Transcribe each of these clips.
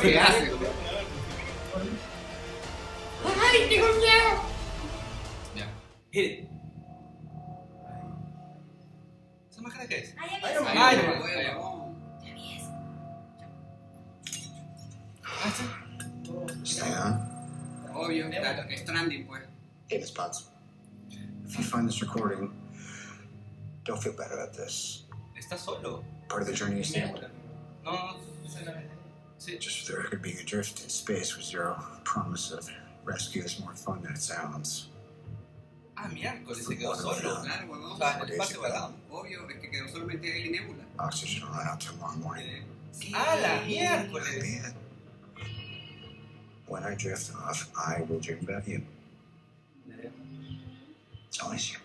se hace, güey. ¡Ay, tengo miedo! Ya. Mire. ¿Esa máscara qué es? Ay, ay, ay. Ya vi eso. Ah. ¿eh? Obvio, claro, pues. Game is possible. If you find this recording, don't feel bad about this. Está solo? Part of the journey is the end. No, no, no. Sí. Just for the record, being adrift in space with zero promise of rescue is more fun than it sounds. Ah, miércoles, se quedó solo. Claro, O huevón. sea, en el espacio volado. Obvio, es que quedó solamente él y Nebula. Oxygen will run out tomorrow morning. Ah, la That'll miércoles. When I drift off, I will dream about you. It's always you.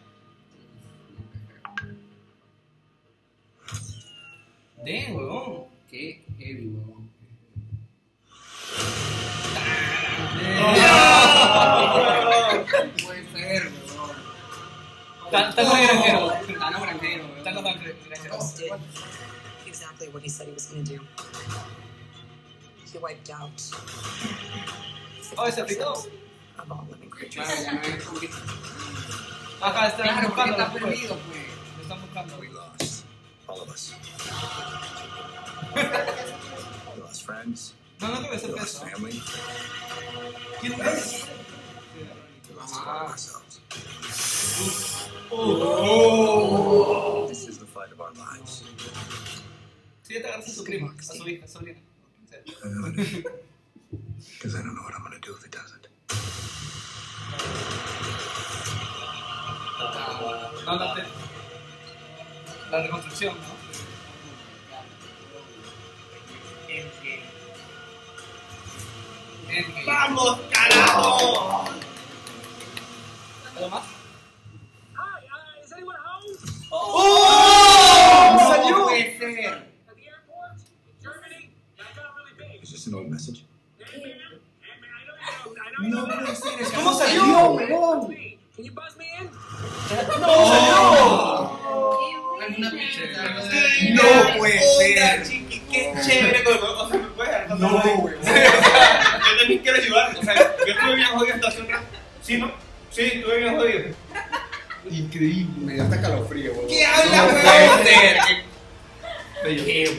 Damn, huevón. Qué heavy, huevón. Granjero. Oh. Tano granjero, huevón. Tan tan granjero. Exactly what he said he was going to do. He wiped out Oh, aplicado. of all living creatures. Claro, ya no es como que- Acá están buscando. está perdido, pues. Lo están buscando. We lost. All of us. We lost friends. No, no debe We ser lost eso. family. ¿Quién es? We lost part of ourselves. Oh. This is the fight of our lives. Sí, ya te agarraste a su prima, a su hija, a su sobrina. Because I don't know what I'm going to do if it doesn't. No, no, te... La reconstrucción, ¿no? Endgame. ¡Vamos, carajo! ¿Algo más? Is this an old message? No puede ser. ¿Cómo salió, huevón? Pinche. No puede ser. chiqui, qué chévere. O sea, me puedes dar No. Yo también quiero ayudar. O sea, yo estuve bien jodido hasta hace un rato. ¿Sí, no? Sí, estuve bien jodido. Increíble. Me dio hasta calofrío, huevón. ¿Qué habla, No ser. Qué